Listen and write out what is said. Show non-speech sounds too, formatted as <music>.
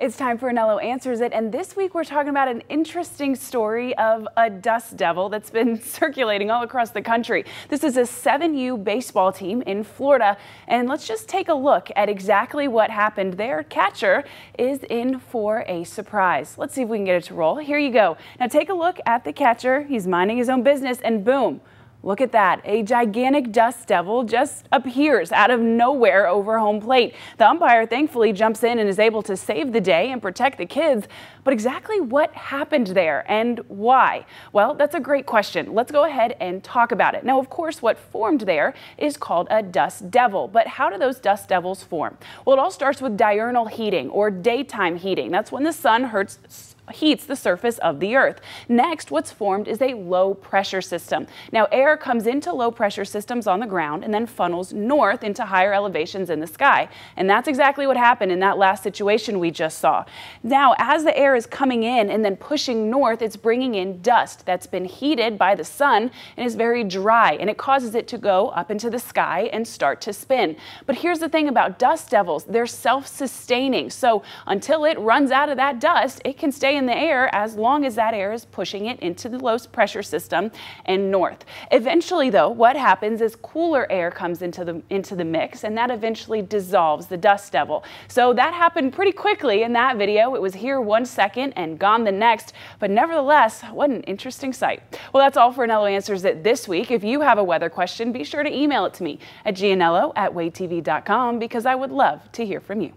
It's time for Anello Answers It, and this week we're talking about an interesting story of a dust devil that's been <laughs> circulating all across the country. This is a 7U baseball team in Florida, and let's just take a look at exactly what happened. Their catcher is in for a surprise. Let's see if we can get it to roll. Here you go. Now take a look at the catcher. He's minding his own business, and boom. Look at that. A gigantic dust devil just appears out of nowhere over home plate. The umpire thankfully jumps in and is able to save the day and protect the kids. But exactly what happened there and why? Well, that's a great question. Let's go ahead and talk about it. Now, of course, what formed there is called a dust devil. But how do those dust devils form? Well, it all starts with diurnal heating or daytime heating. That's when the sun hurts heats the surface of the earth. Next, what's formed is a low pressure system. Now, air comes into low pressure systems on the ground and then funnels north into higher elevations in the sky. And that's exactly what happened in that last situation we just saw. Now, as the air is coming in and then pushing north, it's bringing in dust that's been heated by the sun and is very dry, and it causes it to go up into the sky and start to spin. But here's the thing about dust devils, they're self-sustaining. So until it runs out of that dust, it can stay in the air as long as that air is pushing it into the low pressure system and north. Eventually though, what happens is cooler air comes into the, into the mix and that eventually dissolves the dust devil. So that happened pretty quickly in that video. It was here one second and gone the next, but nevertheless, what an interesting sight. Well, that's all for Anello Answers It this week. If you have a weather question, be sure to email it to me at gianello at waaytv.com because I would love to hear from you.